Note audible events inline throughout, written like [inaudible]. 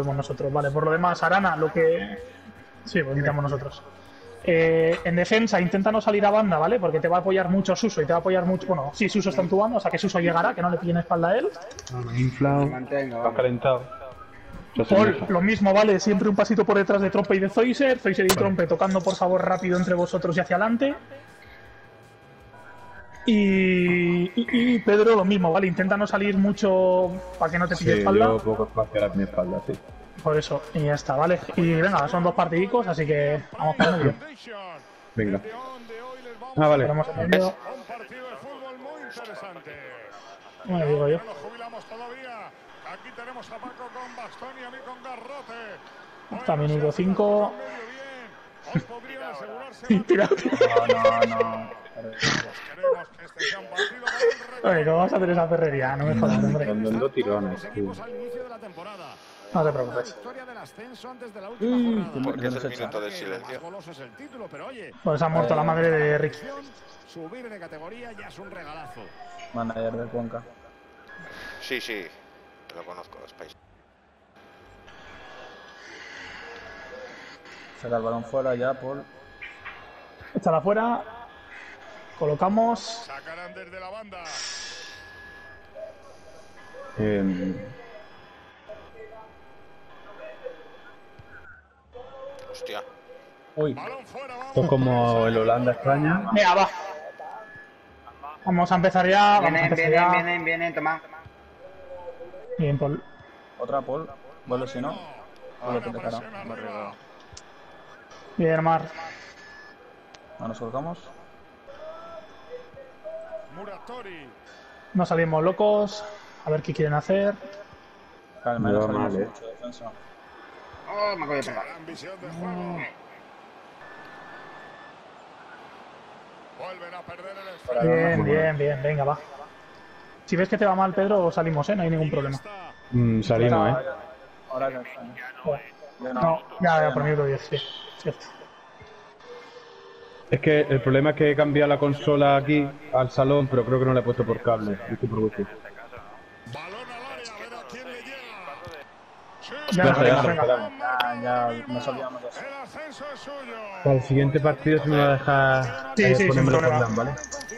volvemos nosotros. Vale, por lo demás, Arana, lo que. Sí, pues intentamos nosotros. Eh, en defensa, intenta no salir a banda, ¿vale? Porque te va a apoyar mucho Suso y te va a apoyar mucho. Bueno, sí, Suso está en tu banda, o sea que Suso llegará, que no le pillen espalda a él. Me he inflado. Está calentado. Paul, lo mismo, ¿vale? Siempre un pasito por detrás de Trompe y de Zoiser. Zoiser y Trompe tocando, por favor, rápido entre vosotros y hacia adelante. Y, y- y Pedro, lo mismo, ¿vale? Intenta no salir mucho para que no te pille Sí, espalda. yo poco espacio a mi espalda, sí. Por eso, y ya está, ¿vale? Y venga, son dos partidicos, así que vamos para medio. Venga. Ah, vale. Medio. Un partido de fútbol muy interesante. Bueno, digo yo. No nos jubilamos todavía. Aquí tenemos a Paco con bastón y a mí con garrote. Hasta minuto 5. Medio bien. Os podrían asegurarse [laughs] Tira. No, no, no. Oye, ¿cómo vas a hacer esa perrería? No me jodas, hombre. Dando tirones, tío. la. No te preocupes. La última jornada. Porque es el minuto de silencio. Pues ha muerto la madre de Ricky. subir de categoría ya es un regalazo. Manager de Cuenca. Sí, sí. Lo conozco, Space. Saca el balón fuera ya, Paul. Échala afuera. Colocamos. Sacarán desde la banda. Em, Hostia. Uy, esto es como el Holanda-España. Venga, va. Vamos a empezar ya. Vamos a vienen, empezar vienen, ya. vienen, vienen, toma. Bien, Paul. Otra Paul. Vuelve si no. Vuelve que te cara. Bien, Mar. No nos colgamos. Muratori. No salimos locos. A ver qué quieren hacer. Calma, no mal, eh. mucho de defensa. Oh, me acabo de pegar. De juego. Vuelven a perder el. Bien, bien, bien. Venga, va. Si ves que te va mal, Pedro, salimos, ¿eh? No hay ningún problema. Mm, salimos, eh. Ahora ya está. Ya No, ya, ya, por minuto 10, sí. Cierto. Es que el problema es que he cambiado la consola aquí al salón, pero creo que no la he puesto por cable. Por. Sí, Ya, Ya está, ya. Ya, ya nos olvidamos de eso. Para el siguiente partido se me va a dejar Sí, eh, sí, por. LAN, ¿vale?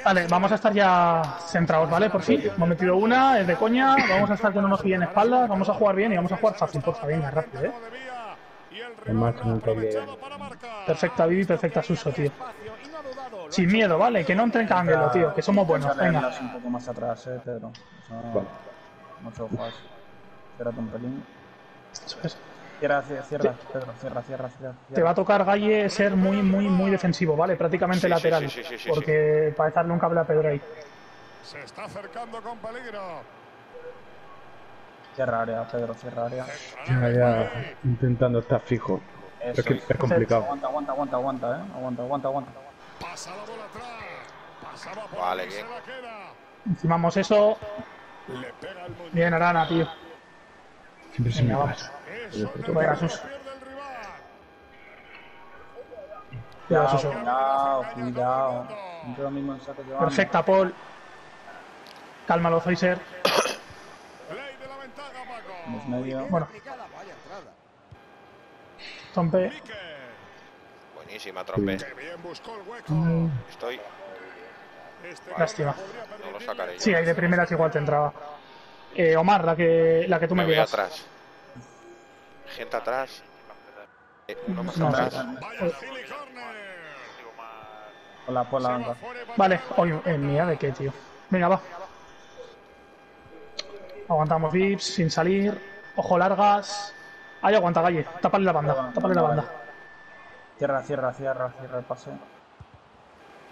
Vale, vamos a estar ya centrados, ¿vale? Por fin. Hemos metido una, es de coña. Vamos a estar que no nos pillen espaldas. Vamos a jugar bien y vamos a jugar fácil, porfa. Venga, rápido, ¿eh? El nunca. Perfecta Vivi, perfecta Suso, tío. Sin miedo, ¿vale? Que no entren cángelo, tío. Que somos buenos. Venga. un poco más atrás, eh, Pedro. Vale. Mucho fast. Espérate un pelín. Eso es. Cierra, cierra, cierra, Pedro, cierra, cierra, cierra. Te va a tocar Galle ser muy, muy, muy defensivo, ¿vale? Prácticamente lateral. porque para echarle un cable a Pedro ahí. Se está acercando con peligro. Cierra área, Pedro, cierra área. Ya, ya, intentando estar fijo. Eso. Es que es complicado. Aguanta, aguanta, aguanta, aguanta, eh. Aguanta, aguanta, aguanta. Pasa la bola atrás. Pasaba por Vale, bien. Encimamos eso. Bien, Arana, tío. Siempre se me pasa. Sus. Cuidado, Cuidado, Suso. cuidado, cuidado. Perfecta, Paul. Cálmalo, Zoiser. Ley de la ventaja, Vamos medio. Bueno. Mikel. Buenísima, trompe. Hueco. Estoy. Este Lástima. podría No lo sacaré yo. Sí, ahí de primeras igual te entraba. Eh, Omar, la que, la que tú me, Me voy digas. atrás. Gente atrás. Eh, uno más No, atrás. Gili Corner. Por la, banda. Vale, oye, eh, mía de qué, tío. Venga, va. Aguantamos Vips sin salir. Ojo largas. Ahí aguanta, Galle. Tápale la banda. Tápale la banda. Cierra, cierra, cierra, cierra el pase.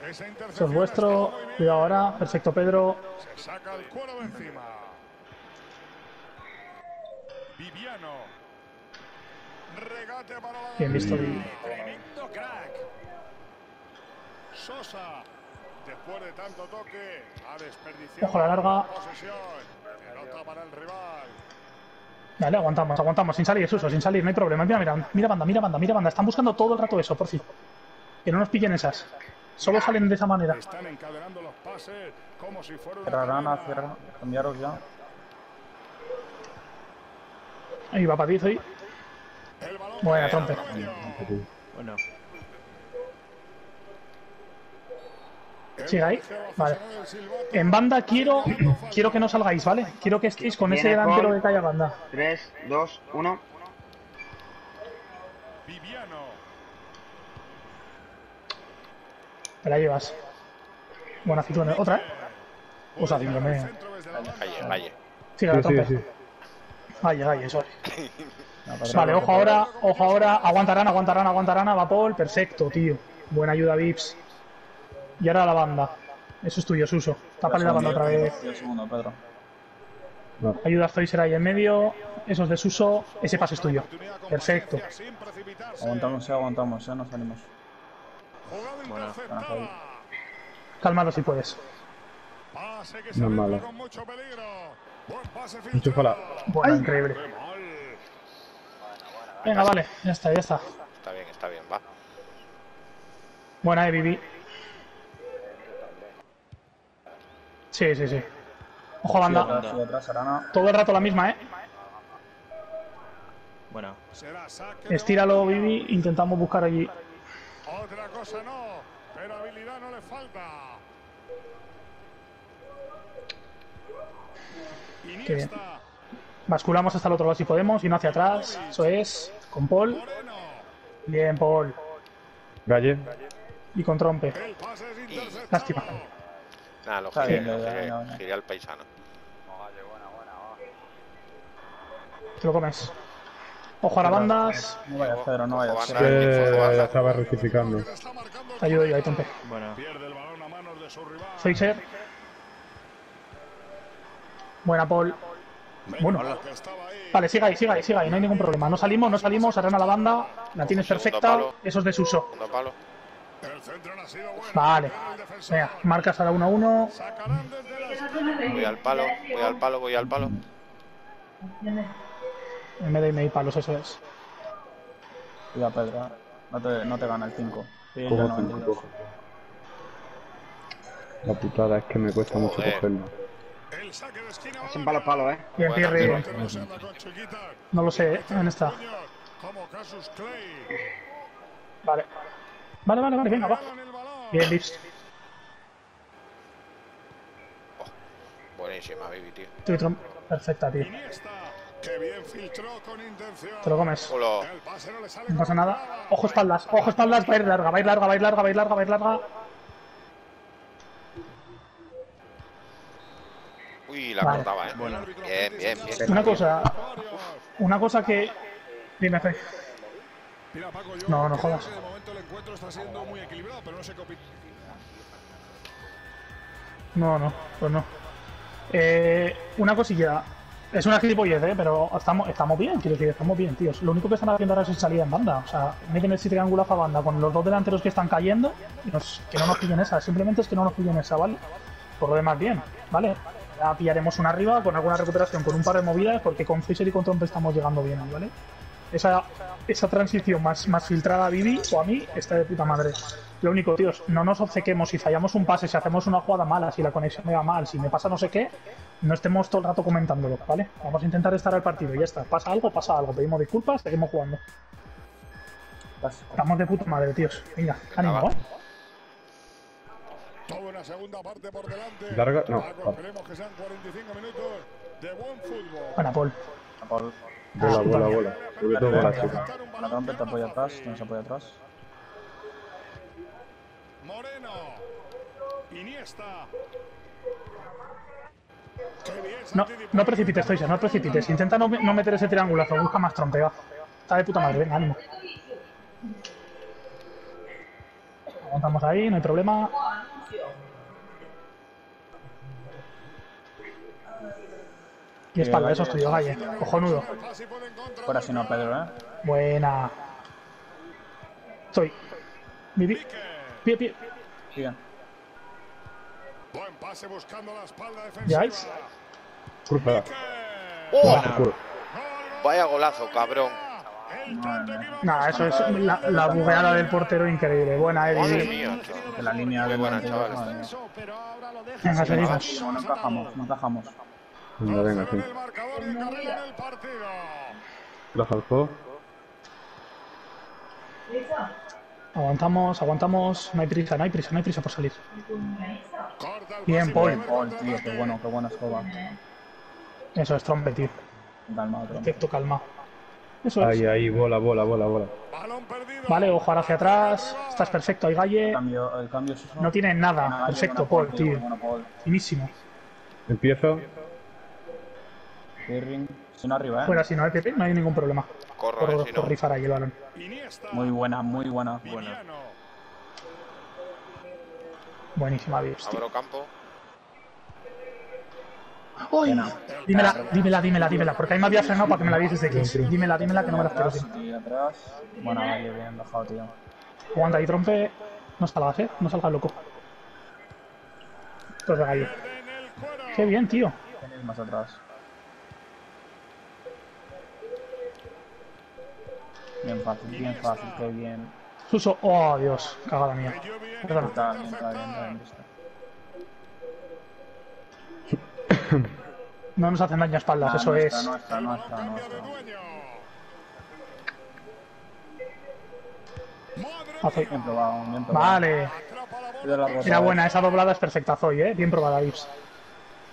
Esa Eso es vuestro. Cuidado ahora. Perfecto, Pedro. Se saca el cuero de encima. Viviano. Regate para la Bien visto, Vivi. Tremendo crack. Sosa. Después de tanto toque, ha desperdiciado Ojo a la larga. posesión. Pelota para el rival. Dale, aguantamos, aguantamos. Sin salir, Suso, sin salir. No hay problema. Mira, mira, mira banda, mira banda, mira banda. Están buscando todo el rato eso, por fin. Que no nos pillen esas. Solo salen de esa manera. Están encadenando los pases como si fuera cadena. cierra. Cambiaros ya. Ahí va para ti, ahí. Buena, trompe. Bueno, ¿Sigue ahí? Vale. En banda quiero quiero que no salgáis, ¿vale? Quiero que estéis con ese delantero Paul. de calle banda. 3, 2, 1. Viviano. Te la llevas. Buena actitud. Otra, ¿eh? O sea, banda. Calle, valle. Sigue la Sí, sí, sí. Eso es. [laughs] Vale, ojo ahora, ojo ahora. Aguantarán, aguantarán, aguantarán a Vapol. Perfecto, tío. Buena ayuda, Vips. Y ahora la banda. Eso es tuyo, Suso. Tápale la banda otra vez. Ayuda a Stoiser ahí en medio. Eso es de Suso. Ese pase es tuyo. Perfecto. paciencia, sin precipitarse. Aguantamos, aguantamos, ya nos salimos. Interceptada. Cálmalo si puedes. No es Enchúfala. filtrado. Bueno, increíble. Venga, vale. Ya está, ya está. Está bien, está bien, va. Buena, eh, Vivi. Sí, sí, sí. Ojo a banda. atrás, atrás. Todo el rato la misma, ¿eh? bueno. Estíralo, Vivi. Intentamos buscar allí. Otra cosa no, pero habilidad no le falta. Qué bien. Basculamos hasta el otro lado si podemos. Y no hacia atrás. Eso es. Con Paul. Bien, Paul. Galle. Y con Trompe. Lástima. Nada, lo Está giré, bien, lo giré, ya, ya. giré al paisano. Te lo comes. Ojo a las bandas. No vayas, Pedro, no vayas. Banda. ya estaba rectificando. Ayudo yo ahí, Trompe. Bueno, Pierde el balón a manos de su rival. Stoiser. Buena, Paul. Bueno. Vale, siga ahí, siga ahí, siga ahí. No hay ningún problema. No salimos, no salimos. Arena la banda. La tienes perfecta. Eso es de Vale. Venga, marcas ahora 1 a 1. Sacarán desde la esquina. Voy al palo, voy al palo, voy al palo. En vez de me palos, eso es. Cuidado, Pedro. eh. No te, no te gana el 5. Sí, Cojo el cinco, 92. cojo. La putada es que me cuesta mucho Joder. cogerlo. De esquina. Sin palo palo, eh. Bien. Que no lo sé, ¿eh? Casus Clay. Vale. Vale, vale, vale, venga, va. Bien, Lips. Buenísima, baby, tío. Trom- Perfecta, tío. Iniesta, que bien filtró con intención. Te lo comes. Pase no pasa nada. Ojo espaldas, ojo espaldas. Va a ir larga, va a ir larga, va a ir larga, va a ir larga, va a ir larga. Uy, la Vale. cortaba, eh. Árbitro Bien, bien, bien. Una cosa, una cosa que. Dime, Fe. No, no jodas. Está siendo muy equilibrado, pero no sé qué opinas. No, no, pues no. Eh, una cosilla. Es una gilipollez, ¿eh? Pero estamos, estamos bien, quiero decir, estamos bien, tíos. Lo único que están haciendo ahora es salida en banda. O sea, meten ese triangulazo a banda con los dos delanteros que están cayendo. nos- que no nos pillen esa. Simplemente es que no nos pillen esa, ¿vale? Por lo demás, bien, ¿vale? Ya pillaremos una arriba con alguna recuperación, con un par de movidas, porque con Fisher y con Trompe estamos llegando bien, ¿vale? Esa, esa transición más, más filtrada a Vivi o a mí está de puta madre. Lo único, tíos, no nos obcequemos. Si fallamos un pase, si hacemos una jugada mala, si la conexión me va mal, si me pasa no sé qué, no estemos todo el rato comentándolo, ¿vale? Vamos a intentar estar al partido y ya está. Pasa algo, pasa algo. Pedimos disculpas, seguimos jugando. Estamos de puta madre, tíos. Venga, ánimo. ¿eh? Toda una segunda parte por delante. Larga- no, esperemos que sean 45 minutos de buen fútbol. Buena, Paul. Paul. Bola, bola, bola. Sobre todo bola, chica. La trompa te apoya atrás. No se apoya atrás. Moreno. Iniesta. No, no precipites, Toisia, no precipites. Intenta no, no meter ese triangulazo, busca más trompea. Está de puta madre, venga, ánimo. Aguantamos ahí, no hay problema. Y espalda, eso es tuyo, Galle. Cojonudo. Así puede encontrar Fuera si no, Pedro, eh. Buena. Estoy. Vivi. Pie, pie. Sigan. Buen pase buscando la espalda defensiva. Cruzada. ¡Oh! Seguro. Vaya golazo, cabrón. Nah, eso es la, la bugueada del portero increíble. Buena, Madre Eddie. mía, tío. De la línea del buena, 92, chavales. madre mía. pero ahora lo deja Venga, seguimos. No, no encajamos, no encajamos. Venga, venga, sí. partido. La. Aguantamos, aguantamos. No hay prisa, no hay prisa, no hay prisa por salir. Bien, Paul. Paul, tío, qué bueno, qué buena escoba. Eso es trompe, tío. Calma, otro. Perfecto, calma. Eso es. Ahí, ahí, bola, bola, bola, bola. Vale, ojo ahora hacia atrás. Estás perfecto, hay El Galle. cambio, el cambio es eso. No tiene nada. Perfecto, Paul, tío. Finísimo. Empiezo. Pirring. Si no arriba, eh. Fuera, si no hay PP, no hay ningún problema. Corro, Por, si por no. rifar ahí el balón. Muy buena, muy buena. Viviano. Buenísima, Vips, tío. Abro campo. ¡Uy! Dímela, dímela, dímela, dímela, porque ahí me había frenado para que me la dieses de X. Dímela, dímela, que no me la quiero. Bueno, vale, bien bajado, tío. Aguanta ahí, trompe. No salgas, eh. No salgas loco. Esto es de gallo. Qué bien, tío. Tenéis más atrás. Bien fácil, bien fácil, qué bien. Suso. Oh, Dios. Cagada mía. Metió bien. Perdona. Está bien, está bien, está bien visto. No nos hacen daño a espaldas, Ah, eso es. Cambia de nuestra. dueño. Madre Hace- Bien probado, bien probado. Vale. Era eh. buena, esa doblada es perfecta, Zoe, eh. Bien probada, Vips.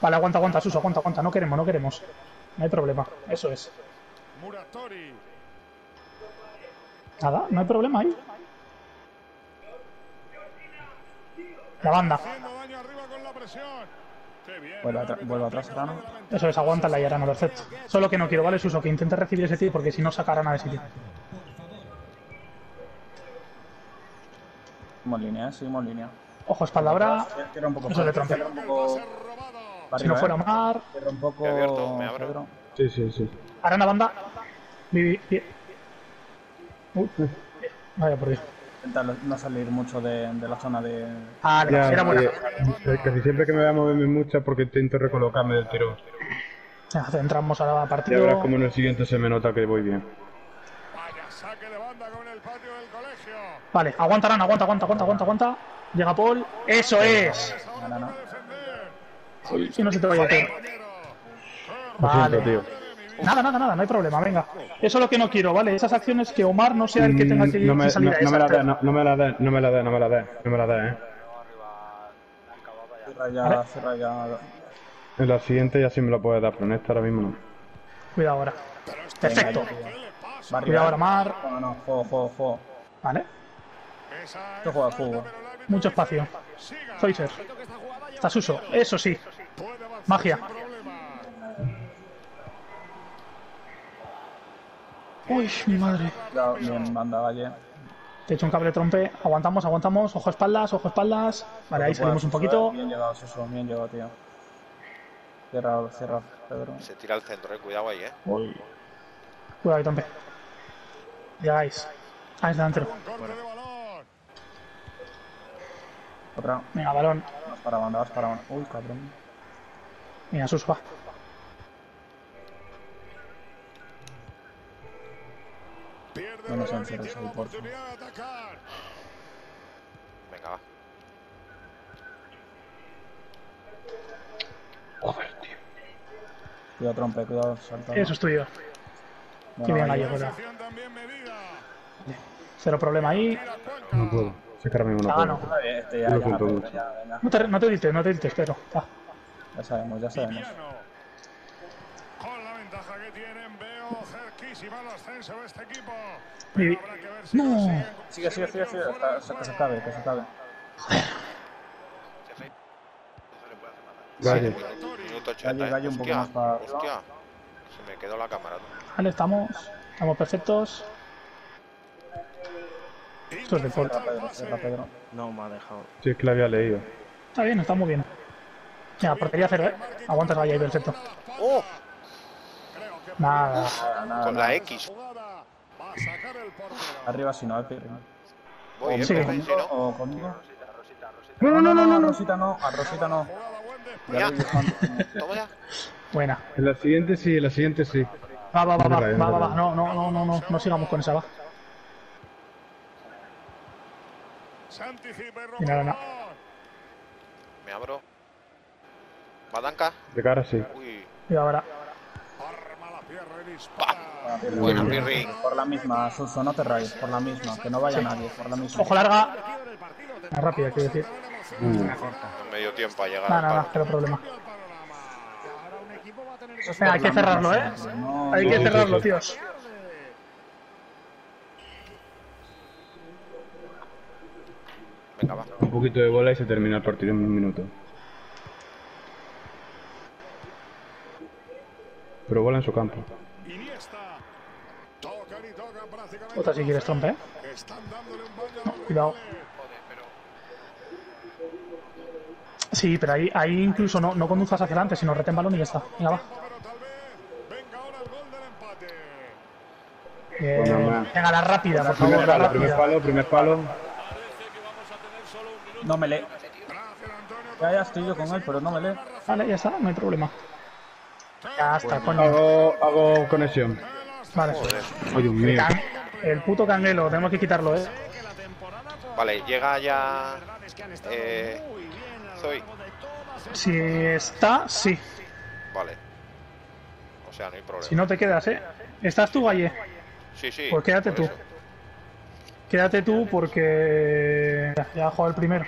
Vale, aguanta, aguanta, Suso, aguanta, aguanta. No queremos, no queremos. No hay problema. Eso es. Muratori. Nada, no hay problema ahí. La banda. Vuelve, atra- vuelve atrás, Rano. Eso es, aguanta la Yarana, perfecto. Solo que no quiero, ¿vale, Suso? Que intente recibir ese tiro porque si no sacará nada de sitio. Seguimos línea, eh, seguimos línea. Ojo, espalda ahora. Cierra un poco. Eso Pedro, trompe. Un poco. Para Si no fuera eh. Omar. Un poco. Me abierto, me abro. Sí, sí, sí. Arana banda. Vivi, Uy, Vaya por Dios. Intenta no salir mucho de, de la zona de. Ah, Ya, era buena. eh, eh, casi siempre que me voy a moverme mucho porque intento recolocarme del tiro. Ya, Centramos ahora Ya verás partido. como en el siguiente se me nota que voy bien. Vaya saque de banda con el patio del colegio. Vale, aguanta Arana, aguanta, aguanta, aguanta, aguanta, aguanta. Llega Paul. Eso es. Ahora No, no, si no se te vaya. Lo Vale. siento, tío. Nada, nada, nada, no hay problema, venga. Eso es lo que no quiero, ¿vale? Esas acciones que Omar no sea el que tenga que, Mm, no me, que salir no- a no me la des, no, no me la des, no me la des, no me la des, no me la des, eh. Cierra ya, cierra ya. En la siguiente ya sí me lo puedes dar, pero en esta ahora mismo no. Cuidado ahora. Perfecto. Cuidado ahora, Mar. No, no, juego, juego, juego. Vale. Es juega falta, fútbol. Mucho espacio. siga. Zoiser. Está Suso. Eso sí. Puede Magia. sin problema. Uy, mi madre. Cuidado, bien, Valle. Te he hecho un cable trompe. Aguantamos, aguantamos. Ojo espaldas, ojo espaldas. Vale, ahí salimos un poquito. Bien llegado, Suso, bien llegado, tío. Cierra, cierra, Pedro. Se tira al centro, eh. Cuidado ahí, eh. Uy. Cuidado ahí, trompe. Llegáis. Ahí es delantero. Otra. Venga, balón. Vas para banda, vas para banda. Uy, cabrón. Venga, Suso, va. No nos encierres tiene ahí, por favor. Venga, va. Cuidado, trompe, cuidado, salta. Eso es tuyo. Bueno, Qué bien ya. También medida. Cero problema ahí. No puedo. Sí que ahora mismo no Ah, no. Este ya, ya, ya, venga. No te, no te dites, no te dites, pero. va. Ya sabemos, ya sabemos. Viviano. Con la ventaja que tienen, veo cerquísima el ascenso de este equipo. Vivi- Pero habrá que ver si No. consiguen Sigue, sigue, sigue, sigue. Hasta- Que se acabe, que se acabe. Jefe. No se le puede hacer nada. Valle. Minuto, minuto 80. Galle. Galle un poco Hostia, más para hostia. Se me quedó la cámara. Vale, estamos. Estamos perfectos. Esto es de Pedro. No me ha dejado. Sí, es que la había leído. Está bien, está muy bien. Venga, portería cero, ¿eh? Aguantas ahí, perfecto. ¡Oh! Nada. Nada, nada, Con la X. Arriba si no, eh, Pirri. Voy, eh. Sí. ¿Conmigo si no. o conmigo? No, no, no, no, no, a no. Rosita no, a Rosita no. Ya. Toma ya. Buena. En la siguiente sí, en la siguiente sí. Va, va, va, va, va, va. No, no, no, no, no, no sigamos con esa, va. Mira, no. Me abro. Badanca. De cara sí. Uy. Y ahora. La pierna Buena, Pirri. Por la misma, Suso, no te rayes, por la misma, que no vaya nadie, por la misma. Ojo larga. Más rápida, quiero decir. No me dio tiempo a llegar nada, palo. cero problema. Ahora un equipo va a tener Es Venga, por hay que la cerrarlo, ¿eh? no- Hay Sí, que sí, cerrarlo, sí. tíos. Venga, va. Un poquito de bola y se termina el partido en un minuto. Pero bola en su campo. Iniesta. Tocan y tocan prácticamente. Otra si quieres trompe, ¿eh? Un los Cuidado. Sí, pero ahí, ahí incluso no, no conduzcas hacia adelante, sino reten balón y ya está. Venga, va. Eh, Bueno, venga, la rápida, por Primer favor, la palo, primer palo, primer palo. No me lee. Ya, ya estoy yo con él, pero no me lee. Vale, ya está, no hay problema. Ya está, coño. Hago, hago conexión. Vale. Ay, Dios mío. El puto canguelo, tenemos que quitarlo, eh. Vale, llega ya. Eh. Zoe. Si está, sí. Vale. O sea, no hay problema. Si no te quedas, eh. ¿Estás tú, Valle? Sí, sí. Pues quédate tú. Quédate tú porque ya, ya ha jugado el primero.